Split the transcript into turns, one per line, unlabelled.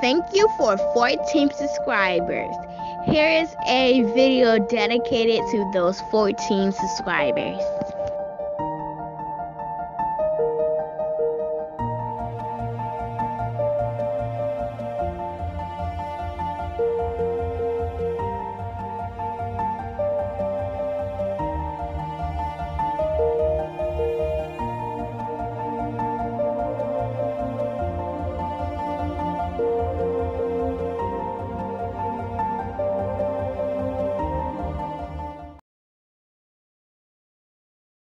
thank you for 14 subscribers. Here is a video dedicated to those 14 subscribers.